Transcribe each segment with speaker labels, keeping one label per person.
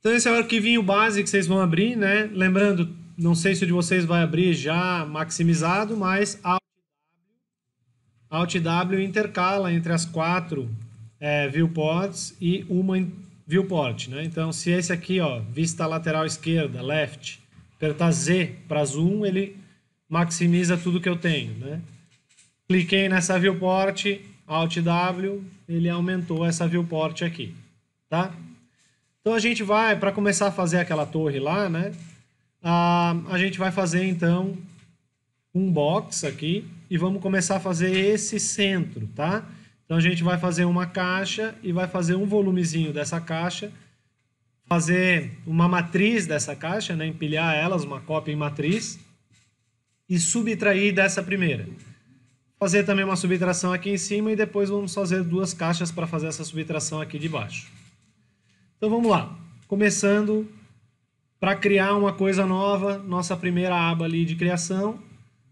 Speaker 1: Então esse é o arquivinho base que vocês vão abrir, né? Lembrando, não sei se o de vocês vai abrir já maximizado, mas Alt W, intercala entre as quatro é, viewports e uma viewport, né? Então se esse aqui, ó, vista lateral esquerda, left, apertar Z para zoom, ele maximiza tudo que eu tenho, né? Cliquei nessa viewport, Alt W, ele aumentou essa viewport aqui, tá? Então a gente vai, para começar a fazer aquela torre lá, né? A, a gente vai fazer então um box aqui e vamos começar a fazer esse centro, tá? Então a gente vai fazer uma caixa e vai fazer um volumezinho dessa caixa, fazer uma matriz dessa caixa, né? empilhar elas, uma cópia em matriz, e subtrair dessa primeira fazer também uma subtração aqui em cima e depois vamos fazer duas caixas para fazer essa subtração aqui de baixo. Então vamos lá. Começando para criar uma coisa nova, nossa primeira aba ali de criação.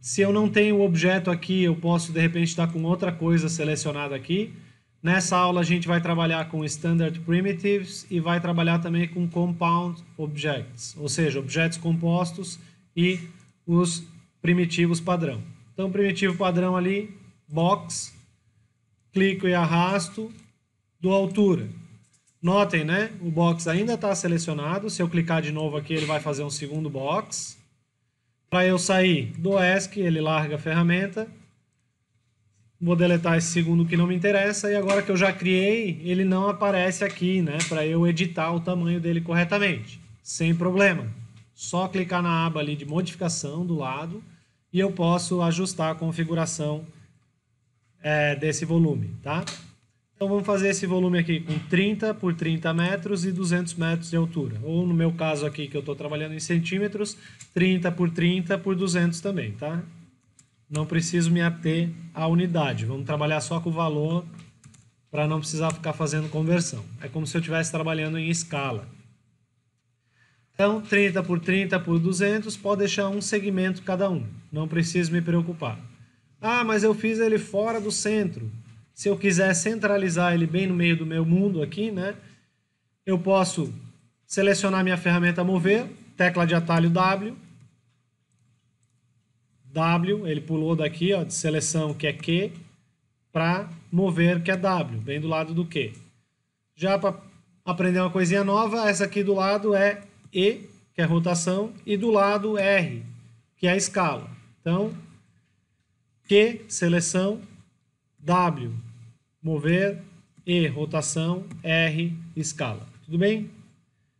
Speaker 1: Se eu não tenho o objeto aqui, eu posso de repente estar com outra coisa selecionada aqui. Nessa aula a gente vai trabalhar com Standard Primitives e vai trabalhar também com Compound Objects, ou seja, objetos compostos e os primitivos padrão. Então, primitivo padrão ali, box, clico e arrasto, do altura. Notem, né? O box ainda está selecionado. Se eu clicar de novo aqui, ele vai fazer um segundo box. Para eu sair do ESC, ele larga a ferramenta. Vou deletar esse segundo que não me interessa. E agora que eu já criei, ele não aparece aqui, né? Para eu editar o tamanho dele corretamente. Sem problema. Só clicar na aba ali de modificação do lado e eu posso ajustar a configuração é, desse volume, tá? Então vamos fazer esse volume aqui com 30 por 30 metros e 200 metros de altura. Ou no meu caso aqui, que eu estou trabalhando em centímetros, 30 por 30 por 200 também, tá? Não preciso me ater à unidade. Vamos trabalhar só com o valor para não precisar ficar fazendo conversão. É como se eu estivesse trabalhando em escala. Então, 30 por 30 por 200 pode deixar um segmento cada um. Não preciso me preocupar. Ah, mas eu fiz ele fora do centro. Se eu quiser centralizar ele bem no meio do meu mundo aqui, né? Eu posso selecionar minha ferramenta mover, tecla de atalho W. W, ele pulou daqui, ó, de seleção que é Q, para mover que é W, bem do lado do Q. Já para aprender uma coisinha nova, essa aqui do lado é e, que é rotação, e do lado R, que é a escala. Então, Q, seleção, W, mover, E, rotação, R, escala. Tudo bem?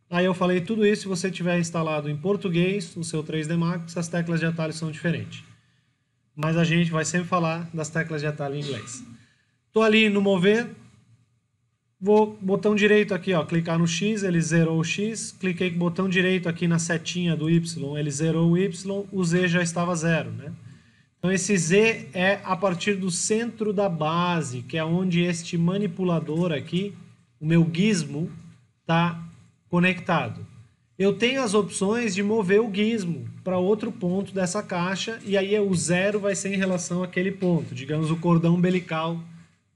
Speaker 1: Aí eu falei tudo isso, se você tiver instalado em português, no seu 3D Max, as teclas de atalho são diferentes. Mas a gente vai sempre falar das teclas de atalho em inglês. Estou ali no mover, Vou botão direito aqui, ó, clicar no X, ele zerou o X. Cliquei com o botão direito aqui na setinha do Y, ele zerou o Y, o Z já estava zero, né? Então esse Z é a partir do centro da base, que é onde este manipulador aqui, o meu gizmo, está conectado. Eu tenho as opções de mover o gizmo para outro ponto dessa caixa, e aí o zero vai ser em relação àquele ponto, digamos o cordão umbilical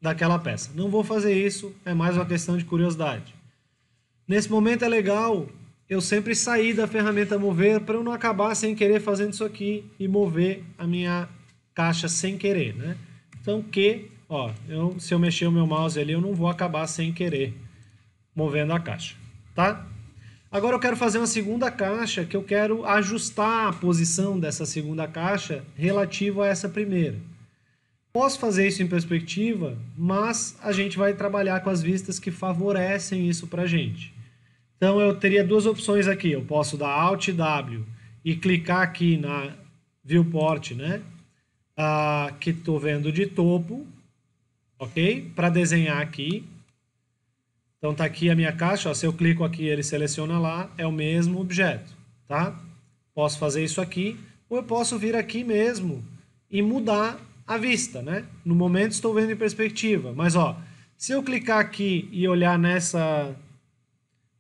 Speaker 1: daquela peça. Não vou fazer isso, é mais uma questão de curiosidade. Nesse momento é legal eu sempre sair da ferramenta mover para eu não acabar sem querer fazendo isso aqui e mover a minha caixa sem querer, né? Então que, ó, eu, se eu mexer o meu mouse ali, eu não vou acabar sem querer movendo a caixa, tá? Agora eu quero fazer uma segunda caixa que eu quero ajustar a posição dessa segunda caixa relativa a essa primeira. Posso fazer isso em perspectiva, mas a gente vai trabalhar com as vistas que favorecem isso para a gente. Então eu teria duas opções aqui. Eu posso dar Alt W e clicar aqui na viewport, né? Ah, que estou vendo de topo, ok? Para desenhar aqui. Então tá aqui a minha caixa. Ó, se eu clico aqui, ele seleciona lá, é o mesmo objeto, tá? Posso fazer isso aqui, ou eu posso vir aqui mesmo e mudar à vista, né? No momento estou vendo em perspectiva, mas ó, se eu clicar aqui e olhar nessa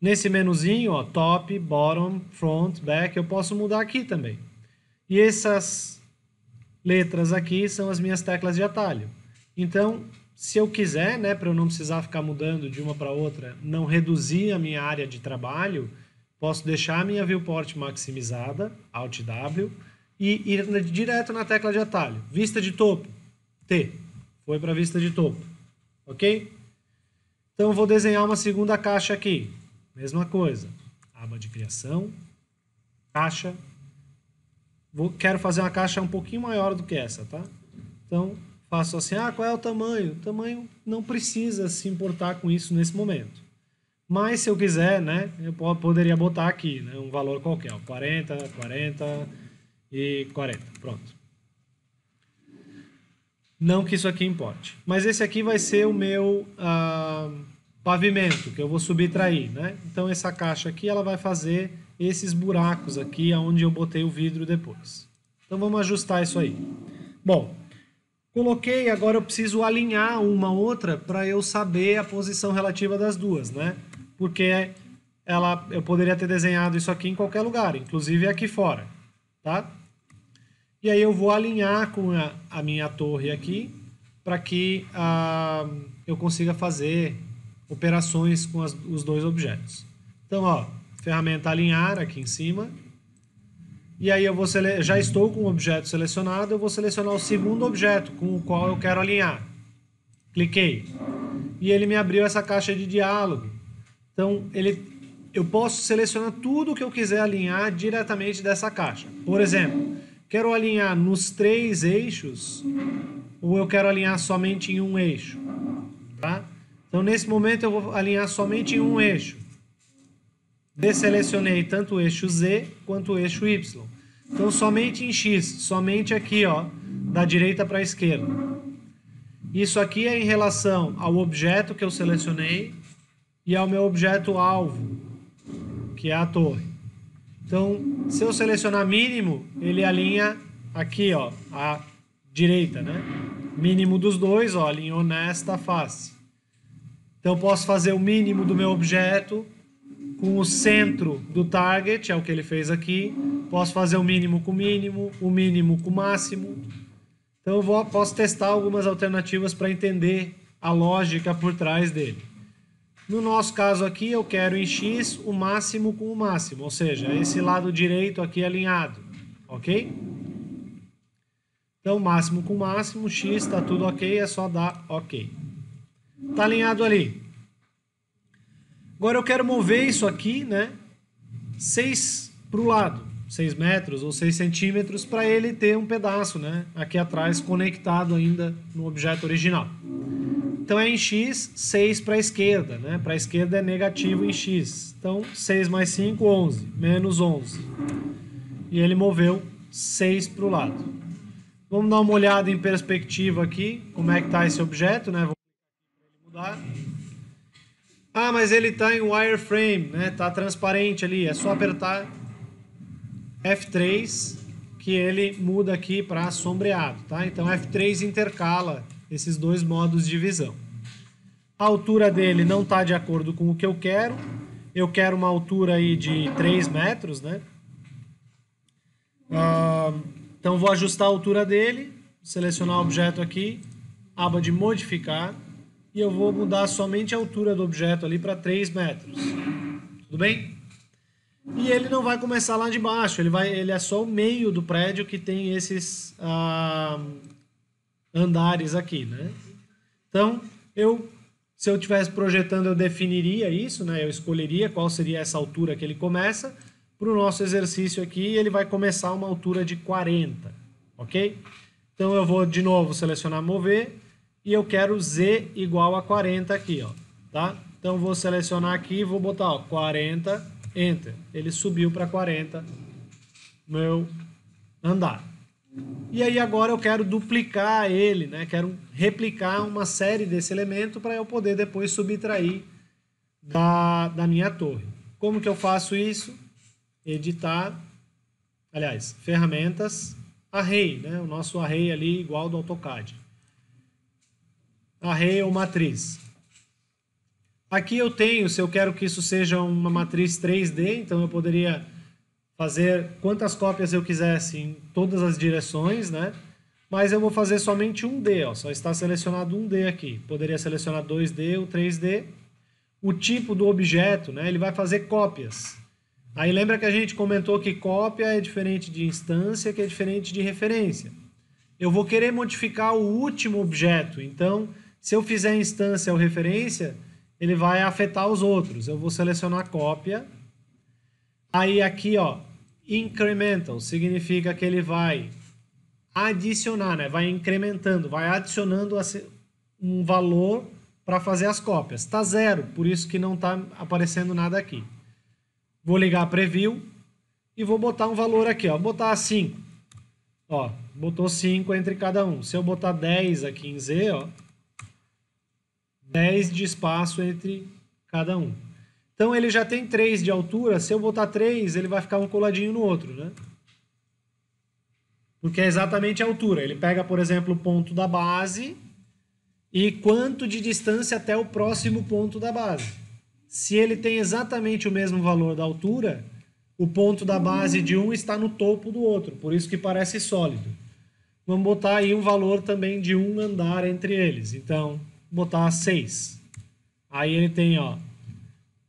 Speaker 1: nesse menuzinho, ó, top, bottom, front, back, eu posso mudar aqui também. E essas letras aqui são as minhas teclas de atalho. Então, se eu quiser, né, para eu não precisar ficar mudando de uma para outra, não reduzir a minha área de trabalho, posso deixar a minha viewport maximizada, Alt W, e ir direto na tecla de atalho. Vista de topo, T. Foi para vista de topo. Ok? Então eu vou desenhar uma segunda caixa aqui. Mesma coisa. Aba de criação, caixa. Vou, quero fazer uma caixa um pouquinho maior do que essa, tá? Então, faço assim, ah, qual é o tamanho? O tamanho não precisa se importar com isso nesse momento. Mas se eu quiser, né, eu poderia botar aqui, né, um valor qualquer, 40, 40 e 40, pronto. Não que isso aqui importe. Mas esse aqui vai ser o meu ah, pavimento, que eu vou subtrair, né? Então essa caixa aqui, ela vai fazer esses buracos aqui, aonde eu botei o vidro depois. Então vamos ajustar isso aí. Bom, Coloquei, agora eu preciso alinhar uma outra para eu saber a posição relativa das duas, né? Porque ela, eu poderia ter desenhado isso aqui em qualquer lugar, inclusive aqui fora, tá? E aí eu vou alinhar com a, a minha torre aqui para que ah, eu consiga fazer operações com as, os dois objetos. Então, ó, ferramenta alinhar aqui em cima, e aí eu vou já estou com o objeto selecionado, eu vou selecionar o segundo objeto com o qual eu quero alinhar. Cliquei. E ele me abriu essa caixa de diálogo. Então, ele, eu posso selecionar tudo que eu quiser alinhar diretamente dessa caixa. Por exemplo, quero alinhar nos três eixos ou eu quero alinhar somente em um eixo. Tá? Então, nesse momento, eu vou alinhar somente em um eixo. Deselecionei tanto o eixo Z quanto o eixo Y. Então, somente em X, somente aqui, ó, da direita para a esquerda. Isso aqui é em relação ao objeto que eu selecionei e ao meu objeto alvo, que é a torre. Então, se eu selecionar mínimo, ele alinha aqui, ó, à direita, né? Mínimo dos dois, ó, alinhou nesta face. Então, eu posso fazer o mínimo do meu objeto com o centro do target, é o que ele fez aqui. Posso fazer o mínimo com o mínimo, o mínimo com o máximo. Então eu vou, posso testar algumas alternativas para entender a lógica por trás dele. No nosso caso aqui, eu quero em X o máximo com o máximo, ou seja, esse lado direito aqui alinhado, ok? Então, máximo com máximo, X está tudo ok, é só dar ok. Está alinhado ali. Agora eu quero mover isso aqui, né? 6 para o lado, 6 metros ou 6 centímetros, para ele ter um pedaço, né? Aqui atrás conectado ainda no objeto original. Então é em x, 6 para a esquerda, né? Para a esquerda é negativo em x. Então 6 mais 5, 11, menos 11. E ele moveu 6 para o lado. Vamos dar uma olhada em perspectiva aqui, como é que está esse objeto, né? Ah, mas ele está em wireframe, né? Está transparente ali. É só apertar F3 que ele muda aqui para sombreado, tá? Então F3 intercala esses dois modos de visão. A altura dele não está de acordo com o que eu quero. Eu quero uma altura aí de 3 metros, né? Ah, então vou ajustar a altura dele, selecionar o objeto aqui, aba de modificar e eu vou mudar somente a altura do objeto ali para 3 metros. Tudo bem? E ele não vai começar lá de baixo, ele, vai, ele é só o meio do prédio que tem esses ah, andares aqui, né? Então, eu, se eu estivesse projetando, eu definiria isso, né? Eu escolheria qual seria essa altura que ele começa. Para o nosso exercício aqui, ele vai começar uma altura de 40, ok? Então, eu vou de novo selecionar mover e eu quero z igual a 40 aqui, ó, tá? Então vou selecionar aqui e vou botar ó, 40, enter. Ele subiu para 40 meu andar. E aí agora eu quero duplicar ele, né? Quero replicar uma série desse elemento para eu poder depois subtrair da, da minha torre. Como que eu faço isso? Editar, aliás, ferramentas, array, né? O nosso array ali igual do AutoCAD array ou matriz. Aqui eu tenho, se eu quero que isso seja uma matriz 3D, então eu poderia fazer quantas cópias eu quisesse em todas as direções, né? mas eu vou fazer somente um D, ó, só está selecionado um D aqui. Poderia selecionar 2D ou 3D. O tipo do objeto, né, ele vai fazer cópias. Aí lembra que a gente comentou que cópia é diferente de instância, que é diferente de referência. Eu vou querer modificar o último objeto, então se eu fizer instância ou referência, ele vai afetar os outros. Eu vou selecionar cópia. Aí aqui, ó, incremental significa que ele vai adicionar, né? Vai incrementando, vai adicionando um valor para fazer as cópias. Está zero, por isso que não está aparecendo nada aqui. Vou ligar preview e vou botar um valor aqui, ó. Vou botar 5. Ó, botou 5 entre cada um. Se eu botar 10 aqui em Z, ó, 10 de espaço entre cada um. Então ele já tem 3 de altura, se eu botar 3, ele vai ficar um coladinho no outro, né? Porque é exatamente a altura. Ele pega, por exemplo, o ponto da base e quanto de distância até o próximo ponto da base. Se ele tem exatamente o mesmo valor da altura, o ponto da base de um está no topo do outro, por isso que parece sólido. Vamos botar aí um valor também de um andar entre eles. Então, botar 6. Aí ele tem, ó,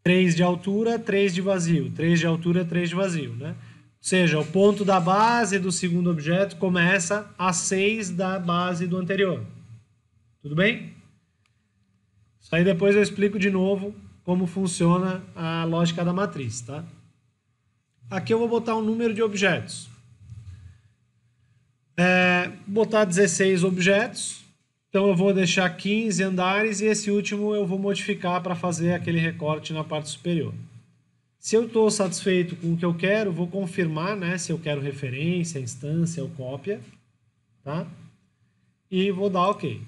Speaker 1: 3 de altura, 3 de vazio. 3 de altura, 3 de vazio, né? Ou seja, o ponto da base do segundo objeto começa a 6 da base do anterior. Tudo bem? Isso aí depois eu explico de novo como funciona a lógica da matriz, tá? Aqui eu vou botar um número de objetos. É, botar 16 objetos. Então eu vou deixar 15 andares e esse último eu vou modificar para fazer aquele recorte na parte superior. Se eu estou satisfeito com o que eu quero, vou confirmar né, se eu quero referência, instância ou cópia. Tá? E vou dar OK.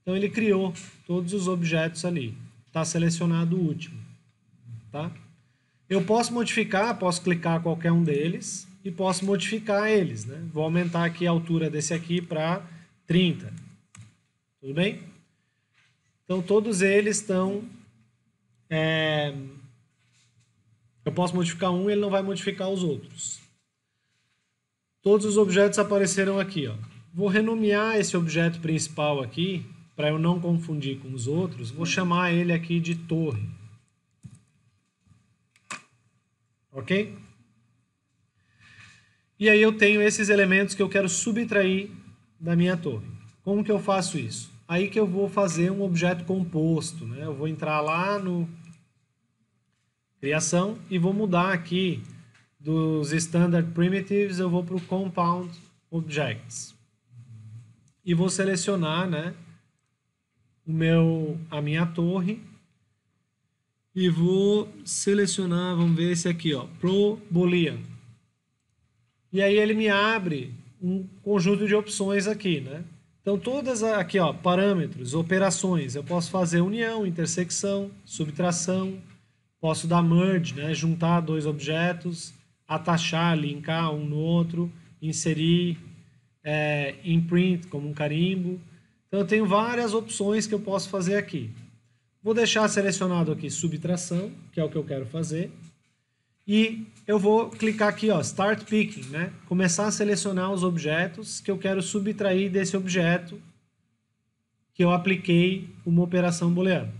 Speaker 1: Então ele criou todos os objetos ali. Está selecionado o último. Tá? Eu posso modificar, posso clicar qualquer um deles e posso modificar eles. Né? Vou aumentar aqui a altura desse aqui para 30. Tudo bem? Então todos eles estão... É, eu posso modificar um, ele não vai modificar os outros. Todos os objetos apareceram aqui. Ó. Vou renomear esse objeto principal aqui, para eu não confundir com os outros. Vou chamar ele aqui de torre. Ok? E aí eu tenho esses elementos que eu quero subtrair da minha torre. Como que eu faço isso? Aí que eu vou fazer um objeto composto. Né? Eu vou entrar lá no criação e vou mudar aqui dos standard primitives, eu vou para o compound objects. E vou selecionar né, o meu, a minha torre e vou selecionar, vamos ver esse aqui, ó, Pro Boolean. E aí ele me abre um conjunto de opções aqui, né? Então todas aqui, ó, parâmetros, operações, eu posso fazer união, intersecção, subtração, Posso dar merge, né? juntar dois objetos, atachar, linkar um no outro, inserir, é, imprint como um carimbo. Então eu tenho várias opções que eu posso fazer aqui. Vou deixar selecionado aqui subtração, que é o que eu quero fazer. E eu vou clicar aqui, ó, Start Picking, né? Começar a selecionar os objetos que eu quero subtrair desse objeto que eu apliquei uma operação booleana.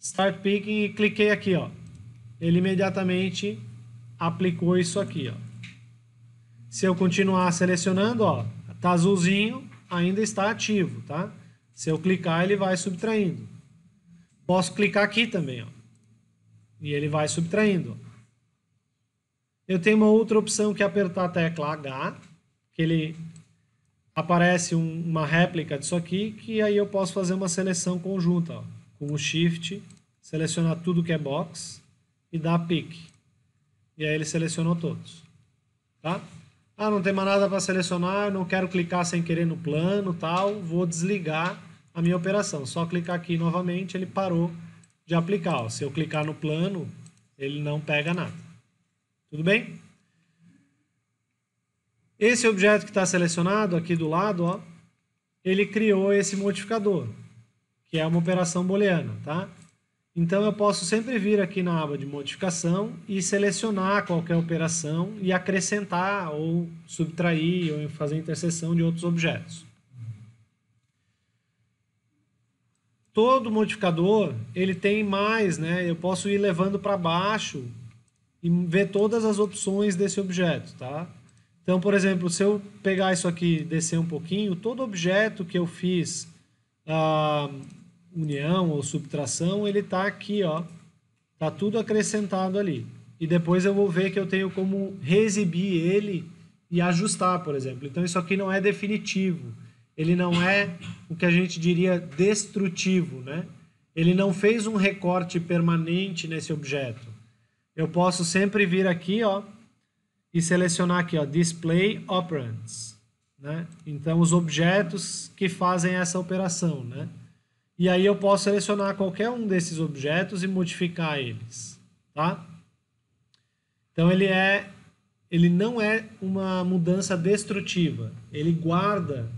Speaker 1: Start Picking e cliquei aqui, ó. Ele imediatamente aplicou isso aqui, ó. Se eu continuar selecionando, ó, tá azulzinho, ainda está ativo, tá? Se eu clicar, ele vai subtraindo. Posso clicar aqui também, ó. E ele vai subtraindo. Eu tenho uma outra opção que é apertar a tecla H, que ele aparece um, uma réplica disso aqui, que aí eu posso fazer uma seleção conjunta, ó, com o Shift selecionar tudo que é box e dar pick. E aí ele selecionou todos. Tá? Ah, não tem mais nada para selecionar, não quero clicar sem querer no plano, tal, vou desligar a minha operação. Só clicar aqui novamente, ele parou de aplicar. Ó. Se eu clicar no plano, ele não pega nada. Tudo bem? Esse objeto que está selecionado aqui do lado, ó, ele criou esse modificador, que é uma operação booleana, tá? Então eu posso sempre vir aqui na aba de modificação e selecionar qualquer operação e acrescentar ou subtrair ou fazer interseção de outros objetos. Todo modificador, ele tem mais, né? Eu posso ir levando para baixo e ver todas as opções desse objeto, tá? Então, por exemplo, se eu pegar isso aqui e descer um pouquinho, todo objeto que eu fiz a união ou subtração, ele está aqui, ó. Tá tudo acrescentado ali. E depois eu vou ver que eu tenho como reexibir ele e ajustar, por exemplo. Então, isso aqui não é definitivo. Ele não é o que a gente diria destrutivo, né? Ele não fez um recorte permanente nesse objeto. Eu posso sempre vir aqui, ó, e selecionar aqui, ó, Display Operands, né? Então, os objetos que fazem essa operação, né? E aí eu posso selecionar qualquer um desses objetos e modificar eles, tá? Então, ele é ele não é uma mudança destrutiva. Ele guarda,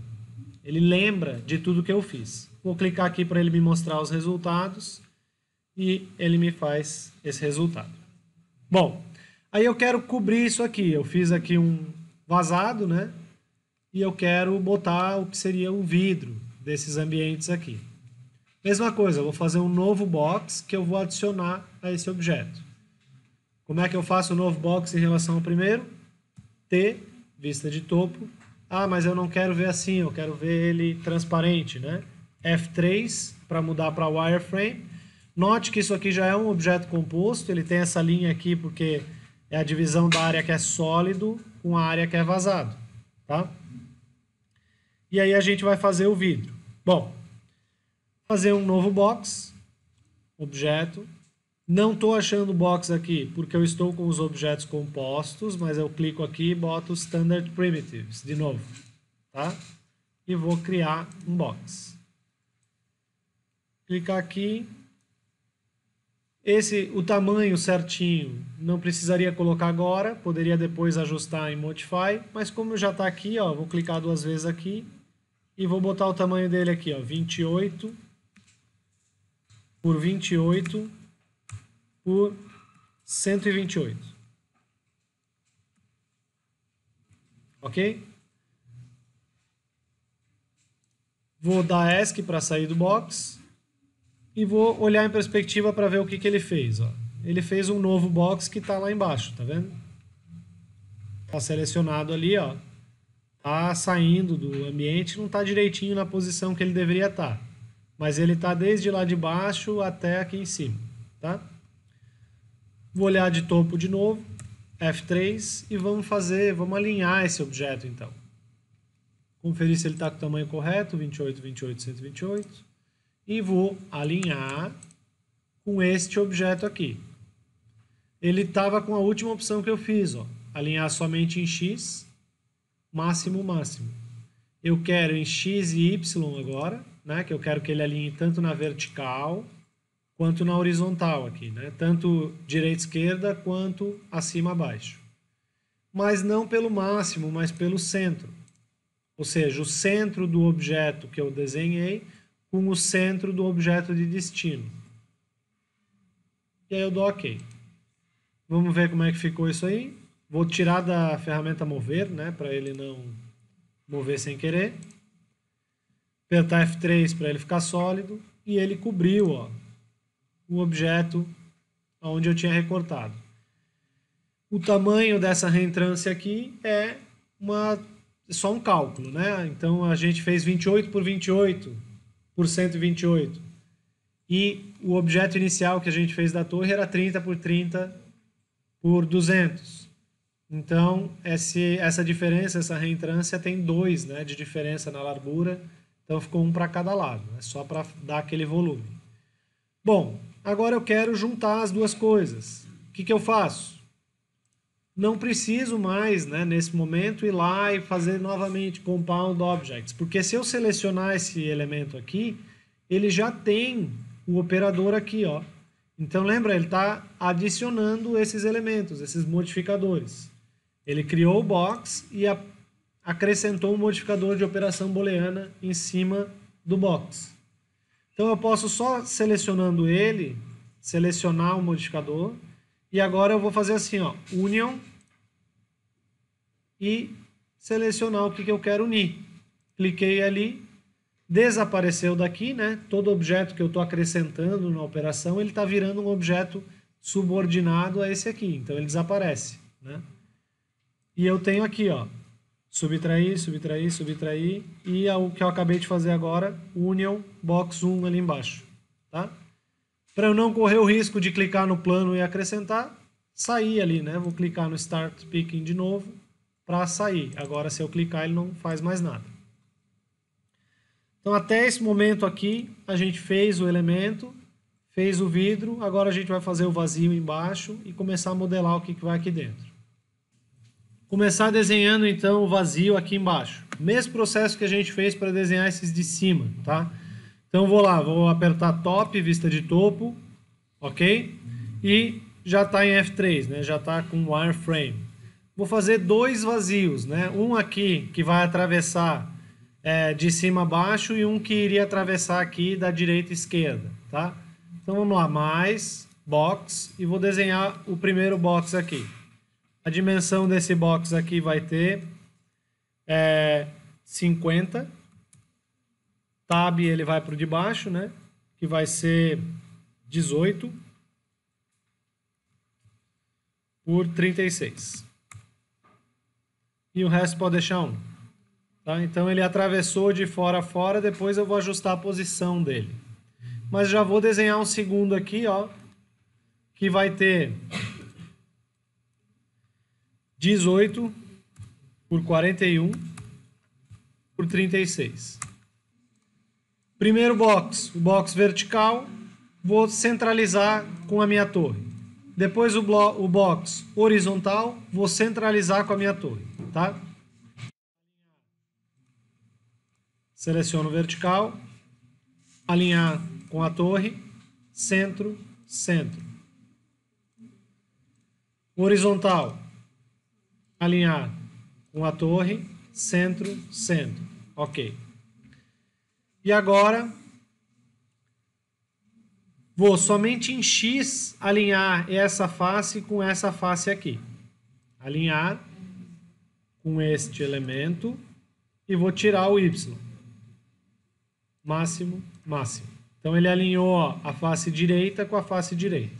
Speaker 1: ele lembra de tudo que eu fiz. Vou clicar aqui para ele me mostrar os resultados e ele me faz esse resultado. Bom, aí eu quero cobrir isso aqui. Eu fiz aqui um vazado, né? E eu quero botar o que seria o vidro desses ambientes aqui. Mesma coisa, eu vou fazer um novo box que eu vou adicionar a esse objeto. Como é que eu faço o novo box em relação ao primeiro? T, vista de topo. Ah, mas eu não quero ver assim, eu quero ver ele transparente, né? F3 para mudar para wireframe. Note que isso aqui já é um objeto composto, ele tem essa linha aqui porque é a divisão da área que é sólido com a área que é vazado, tá? E aí a gente vai fazer o vidro. Bom, fazer um novo box, objeto, não estou achando box aqui porque eu estou com os objetos compostos, mas eu clico aqui e boto Standard Primitives de novo, tá? E vou criar um box. Clicar aqui. Esse, o tamanho certinho, não precisaria colocar agora, poderia depois ajustar em Modify, mas como já está aqui, ó, vou clicar duas vezes aqui e vou botar o tamanho dele aqui, ó, 28 por 28 por 128. Ok? Vou dar ESC para sair do box e vou olhar em perspectiva para ver o que, que ele fez. Ó. Ele fez um novo box que está lá embaixo, tá vendo? Está selecionado ali, ó. Tá saindo do ambiente, não está direitinho na posição que ele deveria estar. Tá. Mas ele está desde lá de baixo até aqui em cima, tá? Vou olhar de topo de novo, F3, e vamos fazer, vamos alinhar esse objeto então. Conferir se ele está com o tamanho correto, 28, 28, 128. E vou alinhar com este objeto aqui. Ele estava com a última opção que eu fiz, ó, alinhar somente em X, máximo, máximo. Eu quero em X e Y agora, né, que eu quero que ele alinhe tanto na vertical quanto na horizontal aqui, né? tanto direita esquerda quanto acima baixo. Mas não pelo máximo, mas pelo centro. Ou seja, o centro do objeto que eu desenhei com o centro do objeto de destino. E aí eu dou OK. Vamos ver como é que ficou isso aí. Vou tirar da ferramenta mover, né, para ele não mover sem querer. Apertar F3 para ele ficar sólido. E ele cobriu, ó, o objeto onde eu tinha recortado. O tamanho dessa reentrância aqui é uma, só um cálculo, né? Então a gente fez 28 por 28 por 128. E o objeto inicial que a gente fez da torre era 30 por 30 por 200. Então, esse, essa diferença, essa reentrância tem dois né, de diferença na largura. Então, ficou um para cada lado. É só para dar aquele volume. Bom, Agora eu quero juntar as duas coisas. O que, que eu faço? Não preciso mais, né, nesse momento, ir lá e fazer novamente Compound Objects, porque se eu selecionar esse elemento aqui, ele já tem o operador aqui, ó. Então lembra, ele está adicionando esses elementos, esses modificadores. Ele criou o box e a, acrescentou um modificador de operação booleana em cima do box. Então eu posso só selecionando ele, selecionar o modificador, e agora eu vou fazer assim, ó, union e selecionar o que, que eu quero unir. Cliquei ali, desapareceu daqui, né? Todo objeto que eu estou acrescentando na operação, ele está virando um objeto subordinado a esse aqui. Então, ele desaparece, né? E eu tenho aqui, ó, subtrair, subtrair, subtrair, e é o que eu acabei de fazer agora, union box 1 ali embaixo, tá? Para eu não correr o risco de clicar no plano e acrescentar, sair ali, né? Vou clicar no Start Picking de novo para sair. Agora, se eu clicar, ele não faz mais nada. Então, até esse momento aqui, a gente fez o elemento, fez o vidro, agora a gente vai fazer o vazio embaixo e começar a modelar o que, vai aqui dentro. Começar desenhando então o vazio aqui embaixo. Mesmo processo que a gente fez para desenhar esses de cima, tá? Então vou lá, vou apertar top, vista de topo, ok? E já está em F3, né? Já está com wireframe. Vou fazer dois vazios, né? Um aqui que vai atravessar é, de cima a baixo e um que iria atravessar aqui da direita à esquerda, tá? Então vamos lá, mais box e vou desenhar o primeiro box aqui. A dimensão desse box aqui vai ter é, 50. Tab ele vai para o de baixo, né? Que vai ser 18 por 36. E o resto pode deixar 1. Tá? Então ele atravessou de fora a fora, depois eu vou ajustar a posição dele. Mas já vou desenhar um segundo aqui, ó, que vai ter 18 por 41 por 36. Primeiro box, o box vertical, vou centralizar com a minha torre. Depois o, o box horizontal, vou centralizar com a minha torre, tá? Seleciono vertical, alinhar com a torre, centro, centro. Horizontal, alinhar com a torre, centro, centro. Ok. E agora, vou somente em X alinhar essa face com essa face aqui. Alinhar com este elemento e vou tirar o Y. Máximo, máximo. Então ele alinhou a face direita com a face direita.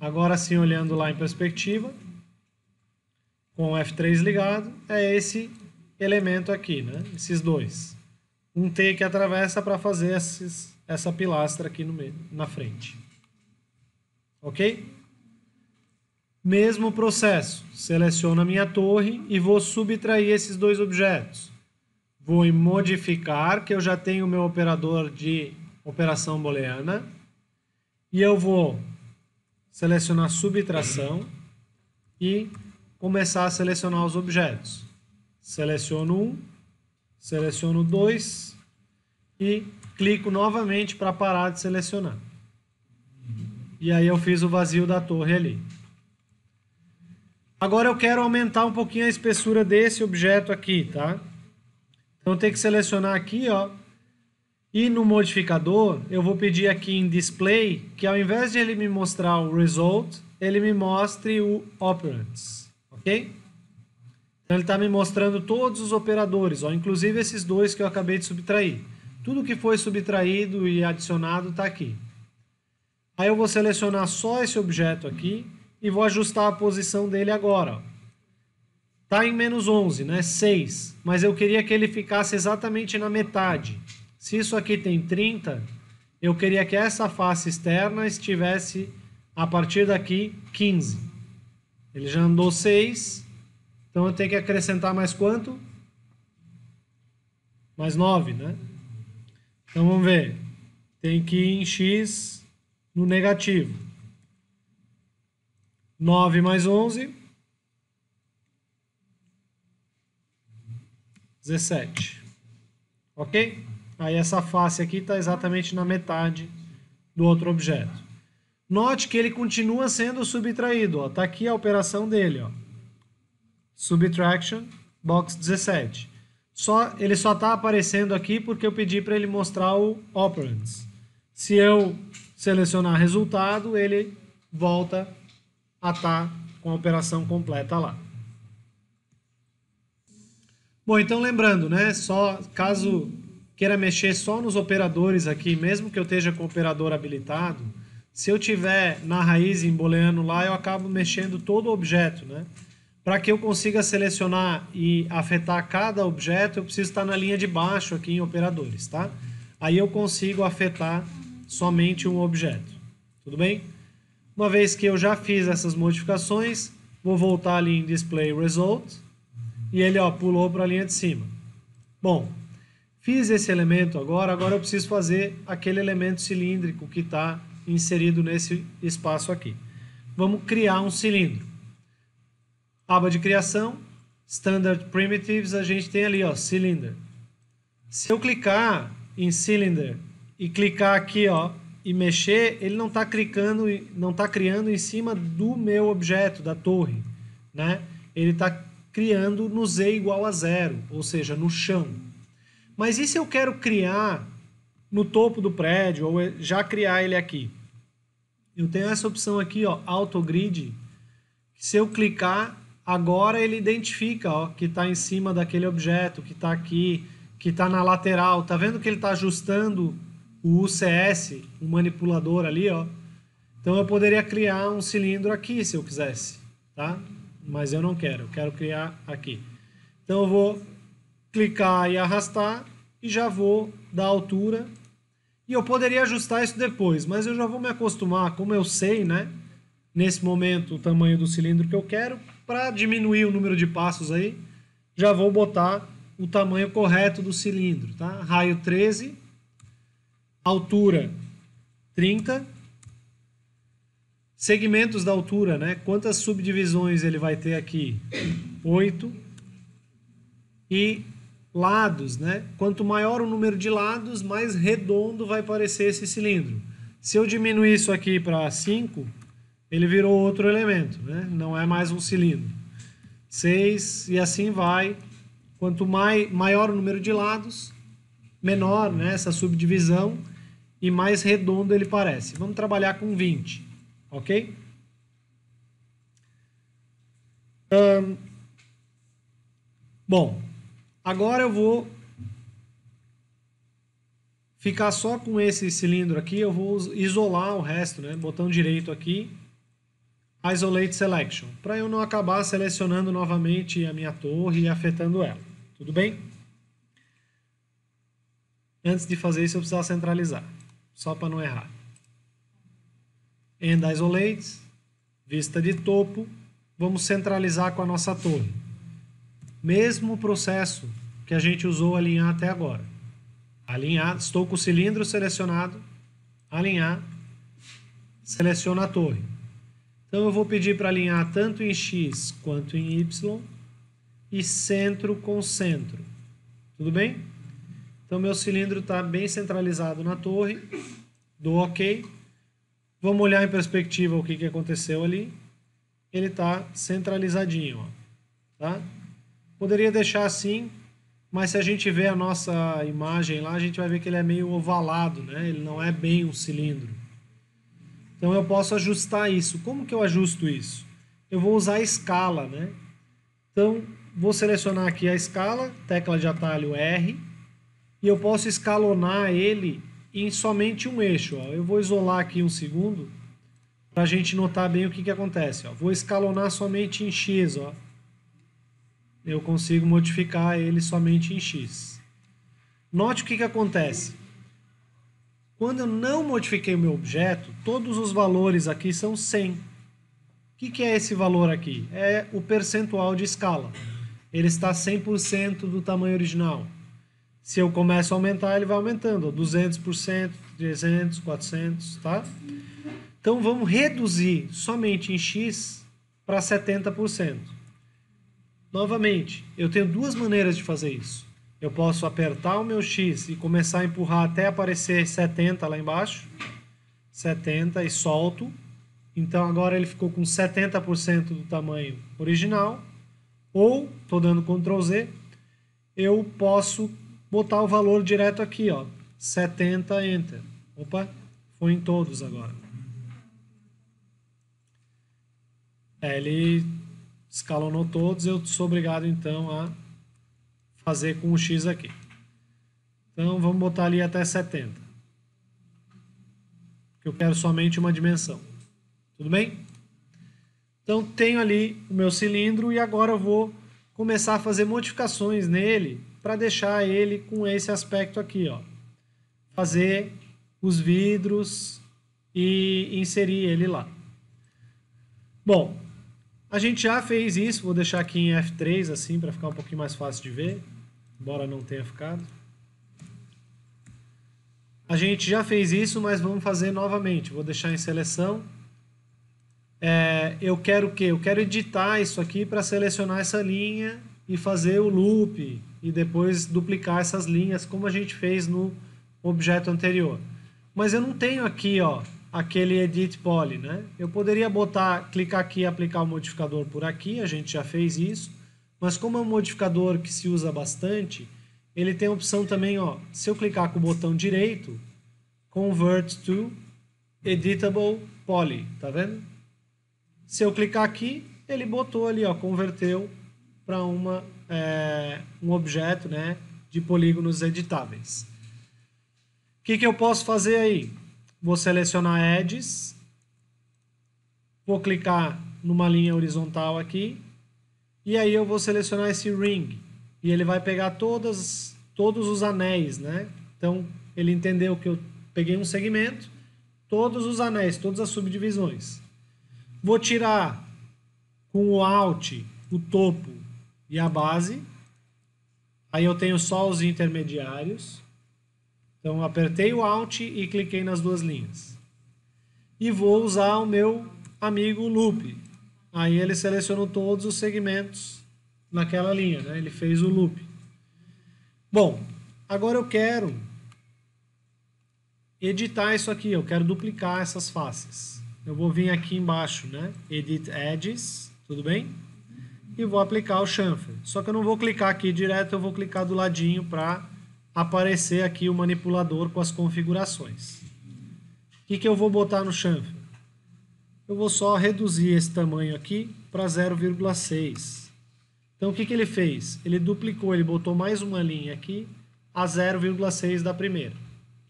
Speaker 1: Agora sim, olhando lá em perspectiva, com o F3 ligado, é esse elemento aqui, né? esses dois. Um T que atravessa para fazer esses, essa pilastra aqui no meio, na frente. Ok? Mesmo processo. Seleciono a minha torre e vou subtrair esses dois objetos. Vou em modificar, que eu já tenho o meu operador de operação booleana. E eu vou selecionar subtração e começar a selecionar os objetos. Seleciono um, seleciono dois e clico novamente para parar de selecionar. E aí eu fiz o vazio da torre ali. Agora eu quero aumentar um pouquinho a espessura desse objeto aqui, tá? Então tenho que selecionar aqui, ó. E no modificador, eu vou pedir aqui em display que ao invés de ele me mostrar o result, ele me mostre o operands. Ok? Então ele está me mostrando todos os operadores, ó, inclusive esses dois que eu acabei de subtrair. Tudo que foi subtraído e adicionado está aqui. Aí eu vou selecionar só esse objeto aqui e vou ajustar a posição dele agora. Está em menos 11, né? 6. Mas eu queria que ele ficasse exatamente na metade. Se isso aqui tem 30, eu queria que essa face externa estivesse a partir daqui 15. Ele já andou 6. Então eu tenho que acrescentar mais quanto? Mais 9, né? Então vamos ver. Tem que ir em x no negativo. 9 mais 11. 17. Ok? Aí essa face aqui está exatamente na metade do outro objeto. Note que ele continua sendo subtraído. Está aqui a operação dele. Ó. Subtraction, box 17. Só, ele só está aparecendo aqui porque eu pedi para ele mostrar o operands. Se eu selecionar resultado, ele volta a estar tá com a operação completa lá. Bom, então lembrando, né? Só caso queira mexer só nos operadores aqui, mesmo que eu esteja com o operador habilitado, se eu tiver na raiz em booleano lá, eu acabo mexendo todo o objeto, né? Para que eu consiga selecionar e afetar cada objeto, eu preciso estar na linha de baixo aqui em operadores, tá? Aí eu consigo afetar somente um objeto. Tudo bem? Uma vez que eu já fiz essas modificações, vou voltar ali em Display Result e ele ó, pulou para a linha de cima. Bom, fiz esse elemento agora, agora eu preciso fazer aquele elemento cilíndrico que está inserido nesse espaço aqui. Vamos criar um cilindro. Aba de criação, Standard Primitives, a gente tem ali, ó, Cylinder. Se eu clicar em Cylinder e clicar aqui, ó, e mexer, ele não está clicando, não está criando em cima do meu objeto, da torre, né? Ele está criando no z igual a zero, ou seja, no chão. Mas e se eu quero criar no topo do prédio, ou já criar ele aqui? Eu tenho essa opção aqui, ó, Auto Grid. Se eu clicar, Agora ele identifica ó, que está em cima daquele objeto, que está aqui, que está na lateral. Tá vendo que ele está ajustando o UCS, o manipulador ali, ó. Então eu poderia criar um cilindro aqui se eu quisesse, tá? Mas eu não quero, eu quero criar aqui. Então eu vou clicar e arrastar e já vou dar altura. E eu poderia ajustar isso depois, mas eu já vou me acostumar, como eu sei, né? Nesse momento o tamanho do cilindro que eu quero, para diminuir o número de passos aí, já vou botar o tamanho correto do cilindro, tá? Raio 13, altura 30, segmentos da altura, né? Quantas subdivisões ele vai ter aqui? 8. E lados, né? Quanto maior o número de lados, mais redondo vai parecer esse cilindro. Se eu diminuir isso aqui para 5, ele virou outro elemento, né? não é mais um cilindro. 6 e assim vai. Quanto mai, maior o número de lados, menor né, essa subdivisão e mais redondo ele parece. Vamos trabalhar com 20, ok? Bom, agora eu vou ficar só com esse cilindro aqui, eu vou isolar o resto, né? Botão direito aqui, Isolate Selection, para eu não acabar selecionando novamente a minha torre e afetando ela. Tudo bem? Antes de fazer isso, eu precisava centralizar, só para não errar. End Isolate, vista de topo, vamos centralizar com a nossa torre. Mesmo processo que a gente usou alinhar até agora. Alinhar, estou com o cilindro selecionado, alinhar, seleciona a torre então eu vou pedir para alinhar tanto em X quanto em Y e centro com centro. Tudo bem? Então meu cilindro está bem centralizado na torre. Dou OK. Vamos olhar em perspectiva o que, que aconteceu ali. Ele está centralizadinho. Ó, tá? Poderia deixar assim, mas se a gente ver a nossa imagem lá, a gente vai ver que ele é meio ovalado, né? ele não é bem um cilindro. Então eu posso ajustar isso. Como que eu ajusto isso? Eu vou usar a escala, né? Então vou selecionar aqui a escala, tecla de atalho R, e eu posso escalonar ele em somente um eixo. Ó. Eu vou isolar aqui um segundo para a gente notar bem o que, que acontece. Ó. Vou escalonar somente em X. Ó. Eu consigo modificar ele somente em X. Note o que, que acontece. Quando eu não modifiquei o meu objeto, todos os valores aqui são 100. O que, que é esse valor aqui? É o percentual de escala. Ele está 100% do tamanho original. Se eu começo a aumentar, ele vai aumentando. 200%, 300%, 400%, tá? Então, vamos reduzir somente em X para 70%. Novamente, eu tenho duas maneiras de fazer isso. Eu posso apertar o meu X e começar a empurrar até aparecer 70 lá embaixo. 70 e solto. Então agora ele ficou com 70% do tamanho original. Ou, estou dando Ctrl Z, eu posso botar o valor direto aqui, ó, 70 Enter. Opa, foi em todos agora. É, ele escalonou todos, eu sou obrigado então a fazer com o x aqui. Então vamos botar ali até 70. Porque eu quero somente uma dimensão. Tudo bem? Então tenho ali o meu cilindro e agora eu vou começar a fazer modificações nele para deixar ele com esse aspecto aqui, ó. Fazer os vidros e inserir ele lá. Bom, a gente já fez isso, vou deixar aqui em F3 assim para ficar um pouquinho mais fácil de ver, embora não tenha ficado. A gente já fez isso, mas vamos fazer novamente. Vou deixar em seleção. É, eu quero o quê? Eu quero editar isso aqui para selecionar essa linha e fazer o loop e depois duplicar essas linhas como a gente fez no objeto anterior. Mas eu não tenho aqui ó, aquele edit poly. Né? Eu poderia botar, clicar aqui e aplicar o modificador por aqui, a gente já fez isso. Mas como é um modificador que se usa bastante, ele tem a opção também, ó, se eu clicar com o botão direito, Convert to Editable Poly, tá vendo? Se eu clicar aqui, ele botou ali, ó, converteu para uma é, um objeto, né, de polígonos editáveis. O que, que eu posso fazer aí? Vou selecionar Edges, vou clicar numa linha horizontal aqui, e aí eu vou selecionar esse Ring, e ele vai pegar todas, todos os anéis, né? Então, ele entendeu que eu peguei um segmento, todos os anéis, todas as subdivisões. Vou tirar com o Alt o topo e a base. Aí eu tenho só os intermediários. Então apertei o Alt e cliquei nas duas linhas. E vou usar o meu amigo Loop. Aí ele selecionou todos os segmentos naquela linha, né? ele fez o loop. Bom, agora eu quero editar isso aqui, eu quero duplicar essas faces. Eu vou vir aqui embaixo, né? Edit Edges, tudo bem? E vou aplicar o chamfer. Só que eu não vou clicar aqui direto, eu vou clicar do ladinho para aparecer aqui o manipulador com as configurações. O que, que eu vou botar no chamfer? Eu vou só reduzir esse tamanho aqui para 0,6 então, o que, que ele fez? Ele duplicou, ele botou mais uma linha aqui a 0,6 da primeira.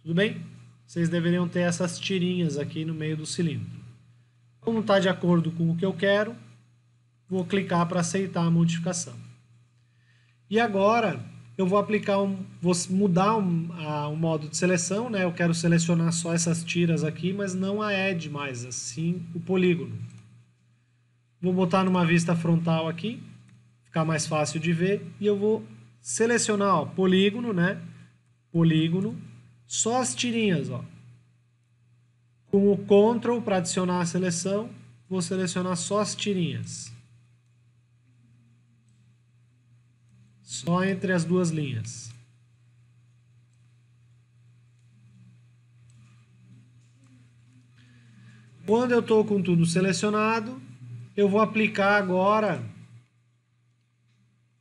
Speaker 1: Tudo bem? Vocês deveriam ter essas tirinhas aqui no meio do cilindro. Como está de acordo com o que eu quero, vou clicar para aceitar a modificação. E agora eu vou aplicar um, vou mudar um, um modo de seleção, né? Eu quero selecionar só essas tiras aqui, mas não a edge mais, assim o polígono. Vou botar numa vista frontal aqui ficar mais fácil de ver. E eu vou selecionar ó, polígono, né? Polígono, só as tirinhas, ó. Com o Ctrl para adicionar a seleção, vou selecionar só as tirinhas. Só entre as duas linhas. Quando eu estou com tudo selecionado, eu vou aplicar agora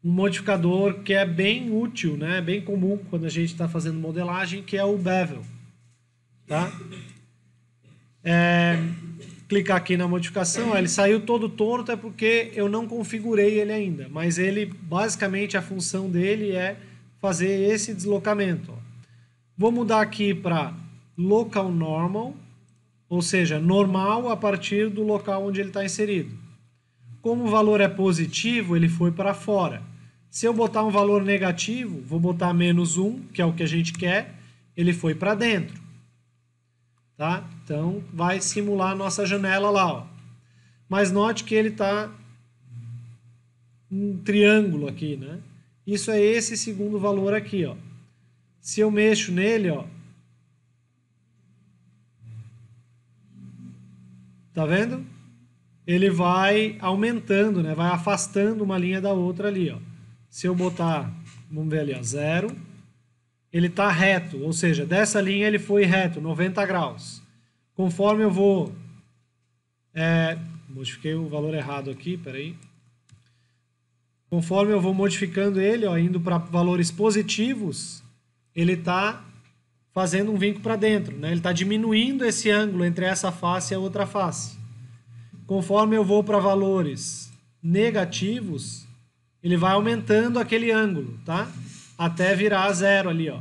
Speaker 1: um modificador que é bem útil, né? bem comum quando a gente está fazendo modelagem, que é o bevel. Tá? É, clicar aqui na modificação, ele saiu todo torto, é porque eu não configurei ele ainda, mas ele, basicamente, a função dele é fazer esse deslocamento. Vou mudar aqui para local normal, ou seja, normal a partir do local onde ele está inserido. Como o valor é positivo, ele foi para fora. Se eu botar um valor negativo, vou botar menos 1, que é o que a gente quer, ele foi para dentro. Tá? Então, vai simular a nossa janela lá. Ó. Mas note que ele está um triângulo aqui, né? Isso é esse segundo valor aqui, ó. Se eu mexo nele, ó, tá vendo? Ele vai aumentando, né? Vai afastando uma linha da outra ali, ó se eu botar, vamos ver ali, ó, zero, ele está reto, ou seja, dessa linha ele foi reto, 90 graus. Conforme eu vou... É, modifiquei o valor errado aqui, peraí. Conforme eu vou modificando ele, ó, indo para valores positivos, ele está fazendo um vinco para dentro, né? ele está diminuindo esse ângulo entre essa face e a outra face. Conforme eu vou para valores negativos, ele vai aumentando aquele ângulo, tá? Até virar zero ali, ó.